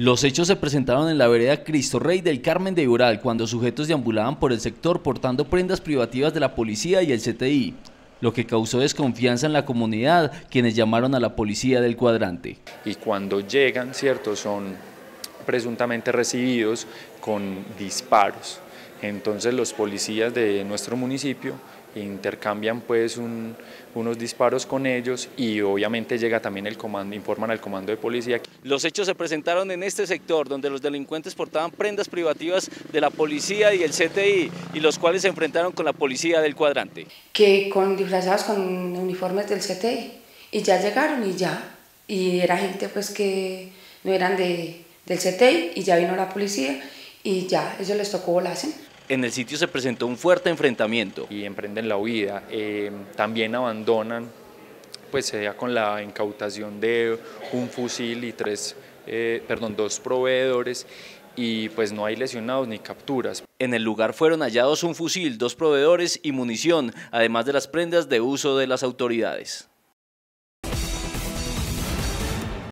Los hechos se presentaron en la vereda Cristo Rey del Carmen de Ural cuando sujetos deambulaban por el sector portando prendas privativas de la policía y el CTI, lo que causó desconfianza en la comunidad, quienes llamaron a la policía del cuadrante. Y cuando llegan, cierto, son presuntamente recibidos con disparos. Entonces los policías de nuestro municipio intercambian pues unos disparos con ellos y obviamente llega también el comando, informan al comando de policía. Los hechos se presentaron en este sector donde los delincuentes portaban prendas privativas de la policía y el CTI y los cuales se enfrentaron con la policía del cuadrante. Que con disfrazados con uniformes del CTI y ya llegaron y ya, y era gente pues que no eran de, del CTI y ya vino la policía y ya, ellos les tocó volarse en el sitio se presentó un fuerte enfrentamiento. Y emprenden la huida, eh, también abandonan, pues sea con la incautación de un fusil y tres, eh, perdón, dos proveedores y pues no hay lesionados ni capturas. En el lugar fueron hallados un fusil, dos proveedores y munición, además de las prendas de uso de las autoridades.